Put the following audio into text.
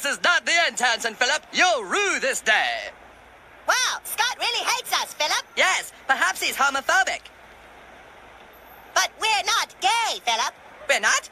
This is not the end, Terrance and Phillip. You'll rue this day. Wow, Scott really hates us, Phillip. Yes, perhaps he's homophobic. But we're not gay, Phillip. We're not?